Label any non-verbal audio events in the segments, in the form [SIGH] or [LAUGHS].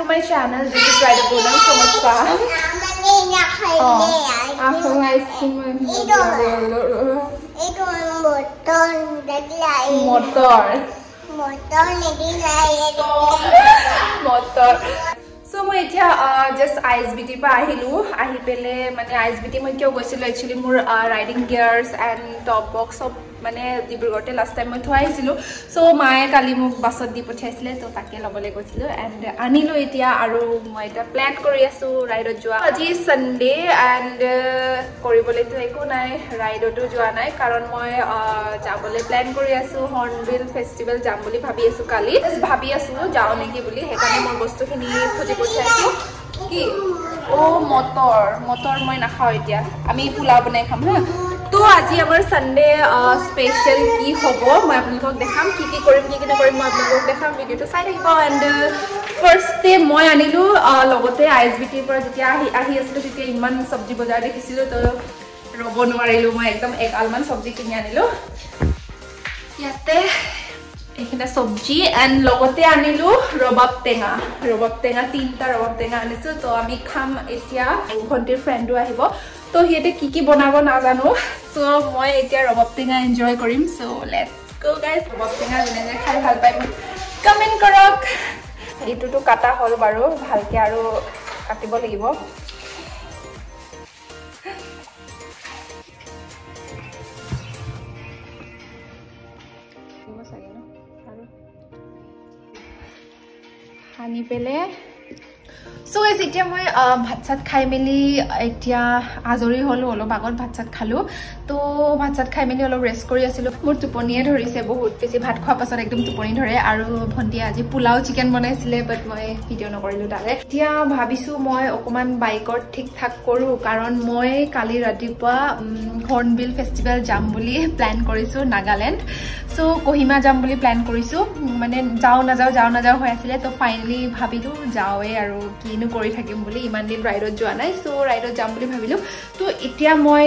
to my channel. This is Rider Bonam so much fun. After ice cream. Motor. Motor. So মই এতিয়া just I S B টিৰ পৰা আহিলোঁ আহি পেলাই মানে আই এছ বি টি মই কিয় গৈছিলোঁ একচুৱেলি মোৰ riding gears and top box চব মানে ডিব্ৰুগড়তে লাষ্ট টাইম মই থৈ আহিছিলোঁ। চ' মায়ে কালি মোক বাছত দি পঠিয়াইছিলে ত' তাকে ল'বলৈ গৈছিলোঁ এণ্ড আনিলোঁ এতিয়া আৰু মই এতিয়া প্লেন কৰি আছোঁ ৰাইডত যোৱা। আজি ছানডে এণ্ড কৰিবলৈতো একো নাই ৰাইডতো যোৱা নাই। কাৰণ মই যাবলৈ প্লেন কৰি আছোঁ হৰ্ণবিল ফেষ্টিভেল যাম বুলি ভাবি আছোঁ কালি। ভাবি আছোঁ যাওঁ নেকি বুলি সেইকাৰণে মই বস্তুখিনি খুজি পঠিয়াইছোঁ। কি? অ' মটৰ মটৰ মই নাখাওঁ এতিয়া। আমি পোলাও বনাই খাম হা। তো আজি আমাৰ ছানডে স্পেচিয়েল কি হ'ব? মই আপোনালোকক দেখাম কি কি কৰিম কি কি নকৰিম মই আপোনালোকক দেখাম ভিডিঅ'টো চাই থাকিব। এণ্ড ফাৰ্ষ্টে মই আনিলোঁ লগতে আই এছ বি টিৰ পৰা যেতিয়া আহি আহি আছিলোঁ তেতিয়া ইমান চব্জি বজাৰ দেখিছিলোঁ তো ৰ'ব নোৱাৰিলোঁ মই একদম এগালমান চব্জি কিনি আনিলোঁ। ইয়াতে এইখিনি চব্জি এণ্ড লগতে আনিলোঁ ৰবাব টেঙা। ৰবাব টেঙা তিনিটা ৰবাব টেঙা আনিছোঁ তো আমি খাম এতিয়া। ভণ্টিৰ ফ্ৰেণ্ডো আহিব। তো সিহঁতে কি কি বনাব নাজানো। চ' মই এতিয়া ৰবাব টেঙা এনজয় কৰিম। চ' লেটছ গ' গাইজ ৰবাব টেঙা যোনে যোনে খাই ভাল পায় মোক কমেণ্ট কৰক। এইটোতো কাটা হ'ল বাৰু ভালকৈ আৰু কাটিব লাগিব। সানি পেলাই চ' গাইজ এতিয়া মই ভাত চাত খাই মেলি এতিয়া আজৰি হ'লোঁ অলপ আগত ভাত চাত খালোঁ। তো ভাত চাত খাই মেলি অলপ ৰেষ্ট কৰি আছিলোঁ। মোৰ টোপনিয়ে ধৰিছে বহুত বেছি। ভাত খোৱাৰ পাছত একদম টোপনি ধৰে। আৰু ভণ্টিয়ে আজি পোলাও চিকেন বনাইছিলে বাট মই ভিডিঅ' নকৰিলোঁ তাৰে এতিয়া ভাবিছোঁ মই অকণমান বাইকত ঠিক ঠাক কৰোঁ কাৰণ মই কালি ৰাতিপুৱা হৰ্ণবিল ফেষ্টিভেল যাম বুলি প্লেন কৰিছোঁ নাগালেণ্ড চ' কহিমা যাম বুলি প্লেন কৰিছোঁ। মানে যাওঁ নাযাওঁ যাওঁ নাযাওঁ হৈ আছিলে। তো ফাইনেলি ভাবিলোঁ যাওঁৱেই আৰু কিনো কৰি থাকিম বুলি ইমান দিন ৰাইডত যোৱা নাই চ' ৰাইডত যাম বুলি ভাবিলোঁ। তো এতিয়া মই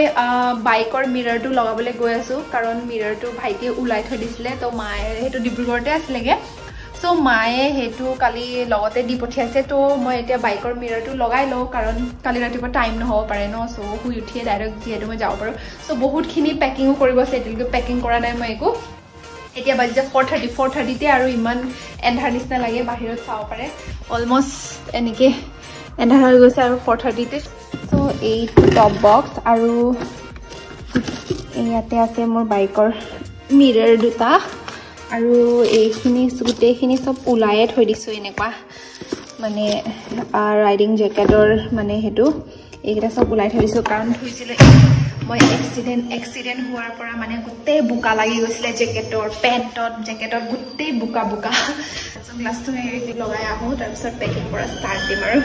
বাইকৰ মিৰৰটো লগাবলৈ গৈ আছোঁ কাৰণ মিৰৰটো ভাইটিয়ে ওলাই থৈ দিছিলে তো মায়ে সেইটো ডিব্ৰুগড়তে আছিলেগৈ। চ' মায়ে সেইটো কালি লগতে দি পঠিয়াইছে তো মই এতিয়া বাইকৰ মিৰৰটো লগাই লওঁ কাৰণ কালি ৰাতিপুৱা টাইম নহ'ব পাৰে ন চ' শুই উঠিয়ে ডাইৰেক্ট যিহেতু মই যাব পাৰোঁ। চ' বহুতখিনি পেকিঙো কৰিব আছে এতিয়ালৈকে পেকিং কৰা নাই মই একো। এতিয়া বাজিছে ফ'ৰ থাৰ্টি ফ'ৰ থাৰ্টিতে আৰু ইমান এন্ধাৰ নিচিনা লাগে বাহিৰত চাব পাৰে। অলমষ্ট এনেকৈ এন্ধাৰ হৈ গৈছে আৰু ফ'ৰ থাৰ্টিতে চ' এই টপ বক্স আৰু ইয়াতে আছে মোৰ বাইকৰ মিৰৰ দুটা আৰু এইখিনি গোটেইখিনি চব ওলায়ে থৈ দিছোঁ এনেকুৱা। মানে ৰাইডিং জেকেটৰ মানে সেইটো। এইকেইটা চব ওলাই থৈ দিছোঁ। কাৰণ ধৰিছিলোঁ মই এক্সিডেণ্ট এক্সিডেণ্ট হোৱাৰ পৰা মানে গোটেই বোকা লাগি গৈছিলে জেকেটৰ পেণ্টত জেকেটত গোটেই বোকা বোকা। গ্লাছটো লগাই আহোঁ তাৰপিছত পেকিং কৰা ষ্টাৰ্ট দিম আৰু।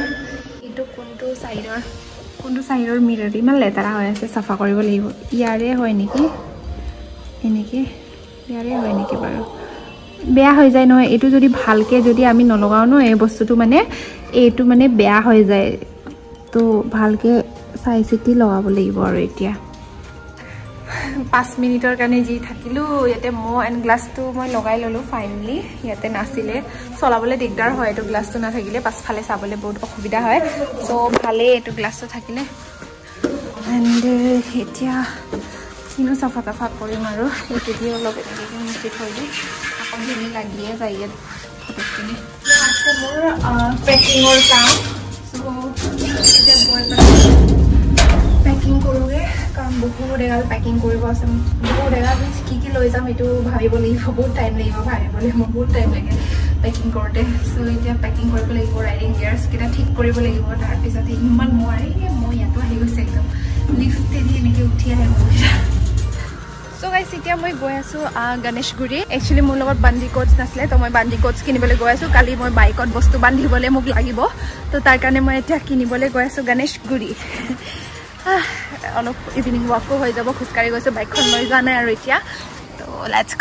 এইটো কোনটো ছাইডৰ কোনটো ছাইডৰ মিৰৰটো ইমান লেতেৰা হৈ আছে চাফা কৰিব লাগিব। ইয়াৰে হয় নেকি? এনেকৈ ইয়াৰে হয় নেকি বাৰু? বেয়া হৈ যায় নহয় এইটো যদি ভালকৈ যদি আমি নলগাওঁ ন এই বস্তুটো মানে এইটো মানে বেয়া হৈ যায়। তো ভালকৈ চাই চিতি লগাব লাগিব আৰু এতিয়া। পাঁচ মিনিটৰ কাৰণে যি থাকিলোঁ ইয়াতে মো এণ্ড গ্লাছটো মই লগাই ল'লোঁ ফাইনেলি ইয়াতে নাছিলে। চলাবলৈ দিগদাৰ হয় এইটো গ্লাছটো নাথাকিলে পাছফালে চাবলৈ বহুত অসুবিধা হয়। চ' ভালেই এইটো গ্লাছটো থাকিলে। এণ্ড এতিয়া কিনো চাফা তাফা কৰিম আৰু। এইটো দি অলপ এনেকৈ মুচি থৈ দিওঁ আকৌ ধুনি লাগিয়ে যায় ইয়াত। ফটোখিনি। আছে মোৰ পেকিঙৰ কাম। এতিয়া পেলাই পেকিং কৰোঁগৈ কাৰণ বহুত এগাল পেকিং কৰিব আছে। বহুত মিনছ কি কি লৈ যাম এইটো ভাবিব লাগিব বহুত টাইম লাগিব ভাবিবলৈ মোৰ বহুত টাইম লাগে পেকিং কৰোঁতে। চ' এতিয়া পেকিং কৰিব লাগিব ৰাইডিং গিয়াৰ্ছকেইটা ঠিক কৰিব লাগিব তাৰপিছতে ইমান নোৱাৰি মই ইয়াতো আহি গৈছে একদম। লিফ্টেদি এনেকৈ উঠি আহে মোৰ এতিয়া মই গৈ আছোঁ গণেশগুৰি একচুৱেলি মোৰ লগত বান্ধি কোটছ নাছিলে তো মই বান্ধি কোটছ কিনিবলৈ গৈ আছোঁ। কালি মই বাইকত বস্তু বান্ধিবলৈ মোক লাগিব। তো তাৰ কাৰণে মই এতিয়া কিনিবলৈ গৈ আছোঁ গণেশগুৰি অলপ ইভিনিং ৱাকো হৈ যাব খোজকাঢ়ি গৈছোঁ বাইকখন লৈ যোৱা নাই আৰু এতিয়া। তো লেটছ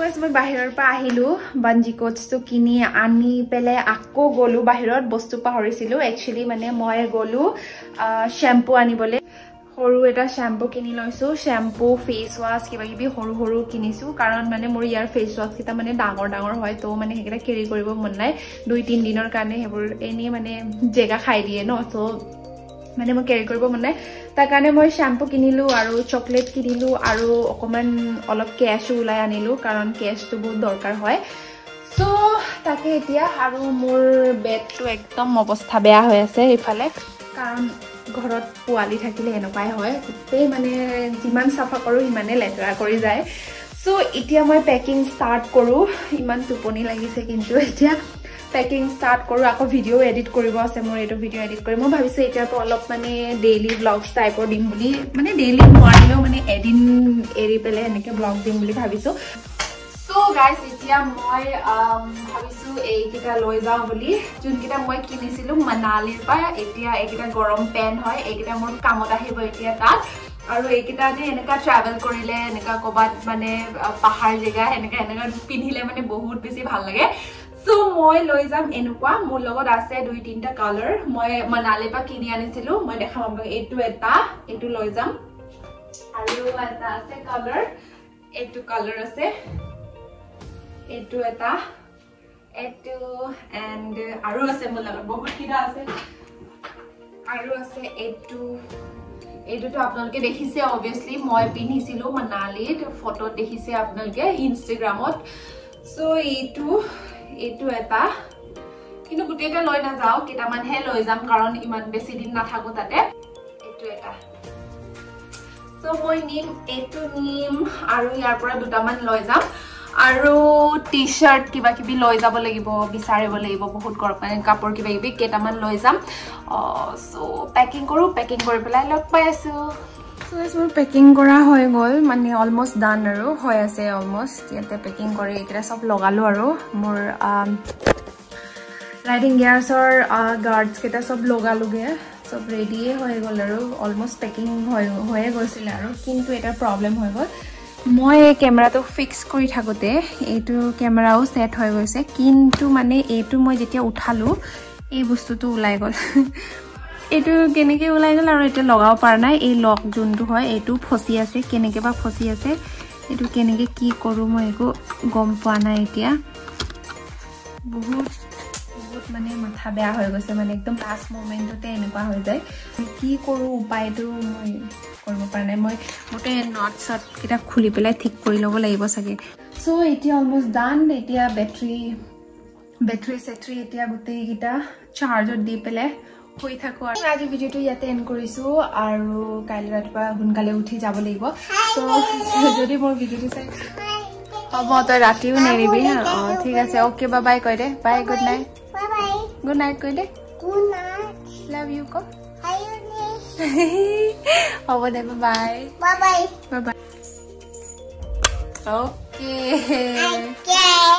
গাইছ মই বাহিৰৰ পৰা আহিলোঁ বাঞ্জি কোটছটো কিনি আনি পেলাই আকৌ গ'লোঁ বাহিৰত বস্তু পাহৰিছিলোঁ। একচুৱেলি মানে মই গ'লোঁ শ্বেম্পু আনিবলৈ। সৰু এটা শ্বেম্পু কিনি লৈছোঁ। শ্বেম্পু ফেচ ৱাছ কিবা কিবি সৰু সৰু কিনিছোঁ। কাৰণ মানে মোৰ ইয়াৰ ফেচ ৱাছকেইটা মানে ডাঙৰ ডাঙৰ হয় তো মানে সেইকেইটা কেৰি কৰিব মন নাই। দুই তিনিদিনৰ কাৰণে সেইবোৰ এনেই মানে জেগা খাই দিয়ে ন চ' মানে মই কেৰি কৰিব মন নাই। তাৰ কাৰণে মই শ্বেম্পু কিনিলোঁ আৰু চকলেট কিনিলোঁ আৰু অকণমান অলপ কেছো ওলাই আনিলোঁ কাৰণ কেছটো বহুত দৰকাৰ হয়। চ' তাকে এতিয়া আৰু মোৰ বেডটো একদম অৱস্থা বেয়া হৈ আছে ইফালে কাৰণ ঘৰত পোৱালি থাকিলে এনেকুৱাই হয়। গোটেই মানে যিমান চাফা কৰোঁ সিমানে লেতেৰা কৰি যায়। চ' এতিয়া মই পেকিং ষ্টাৰ্ট কৰোঁ। ইমান টোপনি লাগিছে কিন্তু এতিয়া পেকিং ষ্টাৰ্ট কৰোঁ। আকৌ ভিডিঅ' এডিট কৰিব আছে মোৰ এইটো ভিডিঅ' এডিট কৰি। মই ভাবিছোঁ এতিয়াৰ পৰা অলপ মানে ডেইলি ব্লগছ টাইপৰ দিম বুলি। মানে ডেইলি নোৱাৰিলেও মানে এদিন এৰি পেলাই এনেকৈ ব্লগ দিম বুলি ভাবিছোঁ। গাইজ এতিয়া মই ভাবিছোঁ এইকেইটা লৈ যাওঁ বুলি। যোনকেইটা মই কিনিছিলোঁ মানালীৰ পৰা এতিয়া এইকেইটা গৰম পেণ্ট হয় এইকেইটা মোৰ কামত আহিব এতিয়া তাত। আৰু এইকেইটা যে এনেকুৱা ট্ৰেভেল কৰিলে এনেকুৱা ক'ৰবাত মানে পাহাৰ জেগা এনেকুৱা এনেকুৱা পিন্ধিলে মানে বহুত বেছি ভাল লাগে। চ' মই লৈ যাম এনেকুৱা। মোৰ লগত আছে দুই তিনিটা কালাৰ মই মানালীৰ পৰা কিনি আনিছিলোঁ। মই দেখাম আপোনাক এইটো এটা এইটো লৈ যাম। আৰু এটা আছে কালাৰ এইটো কালাৰ আছে। এইটো এটা এইটো এণ্ড আৰু আছে মোৰ লগত বহুতকেইটা আছে। আৰু আছে এইটো এইটোতো আপোনালোকে দেখিছে অভিয়াছলি মই পিন্ধিছিলোঁ মানালীত ফটোত দেখিছে আপোনালোকে ইনষ্টাগ্ৰামত চ' এইটো এইটো এটা। কিন্তু গোটেইটা লৈ নাযাওঁ কেইটামানহে লৈ যাম কাৰণ ইমান বেছি দিন নাথাকো তাতে। এইটো এটা। চ' মই নিম এইটো নিম আৰু ইয়াৰ পৰা দুটামান লৈ যাম। আৰু টি চাৰ্ট কিবা কিবি লৈ যাব লাগিব বিচাৰিব লাগিব বহুত গৰম কাপোৰ কিবা কিবি কেইটামান লৈ যাম। চ' পেকিং কৰোঁ পেকিং কৰি পেলাই লগ পাই আছোঁ। মোৰ পেকিং কৰা হৈ গ'ল মানে অলমষ্ট ডান আৰু হৈ আছে অলমষ্ট ইয়াতে পেকিং কৰি এইকেইটা চব লগালোঁ আৰু। মোৰ ৰাইডিং গিয়াৰ্ছৰ গাৰ্ডছকেইটা চব লগালোগৈ চব ৰেডিয়ে হৈ গ'ল আৰু অলমষ্ট পেকিং হৈ হৈয়ে গৈছিলে আৰু কিন্তু এটা প্ৰব্লেম হৈ গ'ল। মই এই কেমেৰাটো ফিক্স কৰি থাকোঁতে এইটো কেমেৰাও ছেট হৈ গৈছে। কিন্তু মানে এইটো মই যেতিয়া উঠালোঁ এই বস্তুটো ওলাই গ'ল। [LAUGHS] এইটো কেনেকৈ ওলাই গ'ল আৰু এতিয়া লগাব পৰা নাই। এই লক যোনটো হয় এইটো ফচি আছে। কেনেকৈ বা ফচি আছে এইটো কেনেকৈ কি কৰোঁ মই একো গম পোৱা নাই এতিয়া। বহুত বহুত মানে মাথা বেয়া হৈ গৈছে। মানে একদম লাষ্ট মমেণ্টতে এনেকুৱা হৈ যায়। কি কৰোঁ উপায়টো মই কৰিব পৰা নাই। মই গোটেই নট চটকেইটা খুলি পেলাই ঠিক কৰি ল'ব লাগিব চাগে। চ' এতিয়া অলমষ্ট ডান এতিয়া বেটেৰী বেটেৰী চেটেৰী এতিয়া গোটেইকেইটা চাৰ্জত দি পেলাই শুই থাকোঁ আৰু। আজি ভিডিঅ'টো ইয়াতে এণ্ড কৰিছোঁ আৰু কাইলৈ ৰাতিপুৱা সোনকালে উঠি যাব লাগিব। চ' যদি মোৰ ভিডিঅ'টো চাই হ'ব তই ৰাতিও নেৰিবি হা। অঁ ঠিক আছে। অ'কে বা বাই কৈ দে। Bye good night good night কৈ দে। লাভ ইউ ক হ'ব দে বাই বাই বাই অ'কে